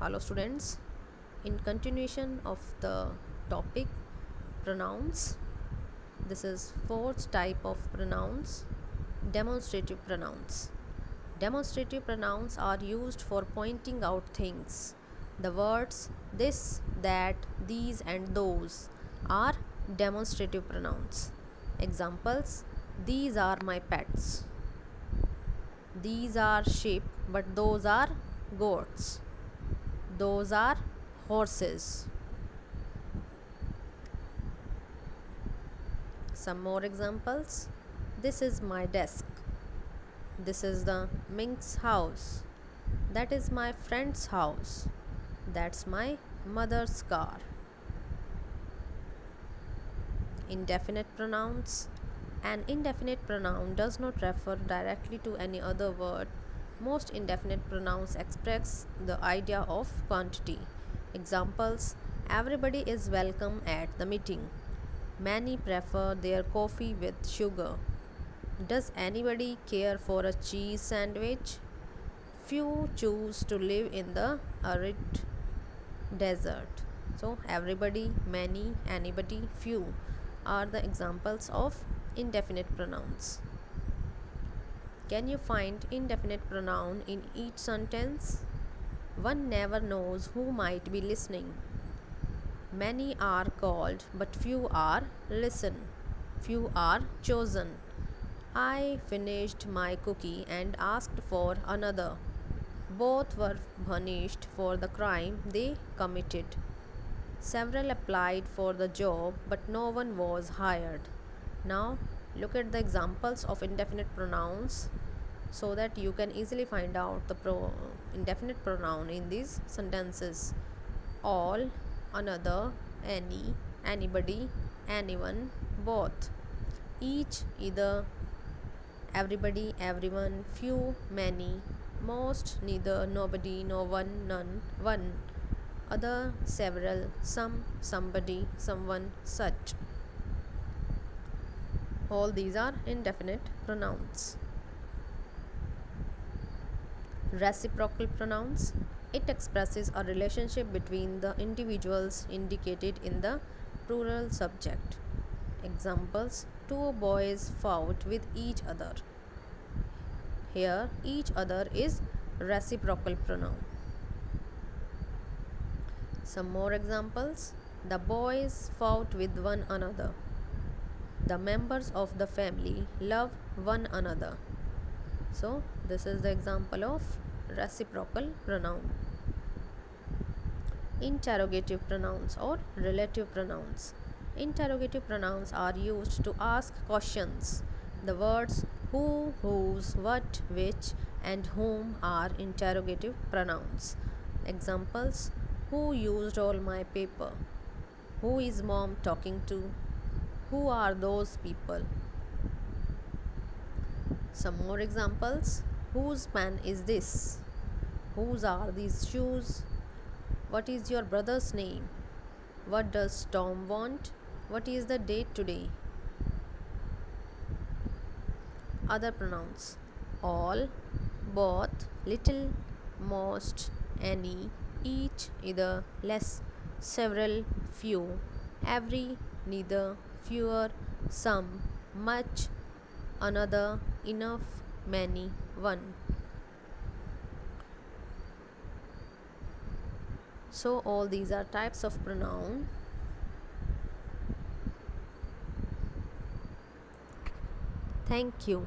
hello students. In continuation of the topic pronouns. This is fourth type of pronouns demonstrative pronouns. Demonstrative pronouns are used for pointing out things. The words this that these and those are demonstrative pronouns. Examples these are my pets. These are sheep but those are goats those are horses. Some more examples. This is my desk. This is the mink's house. That is my friend's house. That's my mother's car. Indefinite pronouns. An indefinite pronoun does not refer directly to any other word. Most indefinite pronouns express the idea of quantity. Examples Everybody is welcome at the meeting. Many prefer their coffee with sugar. Does anybody care for a cheese sandwich? Few choose to live in the arid desert. So, everybody, many, anybody, few are the examples of indefinite pronouns. Can you find indefinite pronoun in each sentence? One never knows who might be listening. Many are called, but few are listen. Few are chosen. I finished my cookie and asked for another. Both were punished for the crime they committed. Several applied for the job, but no one was hired. Now look at the examples of indefinite pronouns so that you can easily find out the pro indefinite pronoun in these sentences. All, another, any, anybody, anyone, both. Each, either, everybody, everyone, few, many, most, neither, nobody, no one, none, one, other, several, some, somebody, someone, such all these are indefinite pronouns. Reciprocal pronouns. It expresses a relationship between the individuals indicated in the plural subject. Examples. Two boys fought with each other. Here each other is reciprocal pronoun. Some more examples. The boys fought with one another the members of the family love one another. So this is the example of reciprocal pronoun. Interrogative pronouns or relative pronouns. Interrogative pronouns are used to ask questions. The words who whose what which and whom are interrogative pronouns. Examples who used all my paper? Who is mom talking to who are those people? Some more examples. Whose pen is this? Whose are these shoes? What is your brother's name? What does Tom want? What is the date today? Other pronouns all, both, little, most, any, each, either, less, several, few, every, neither, fewer, some, much, another, enough, many, one. So all these are types of pronoun. Thank you.